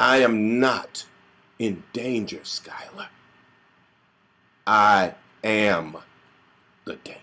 I am not in danger, Skylar. I am the danger.